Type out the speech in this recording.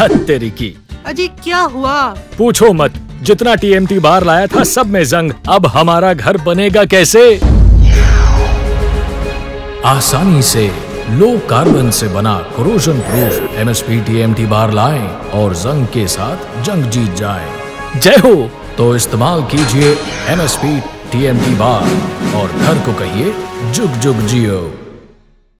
धत तेरी की। अजी क्या हुआ? पूछो मत। जितना टीएमटी बाहर लाया था सब में जंग। अब हमारा घर बनेगा कैसे? आसानी से लो कार्बन से बना corrosion proof MSP TMT bar लाएँ और जंग के साथ जंग जीत जाएँ। जय हो। तो इस्तेमाल कीजिए एमएसपी टीएमटी बार और घर को कहिए जुग जुग जियो।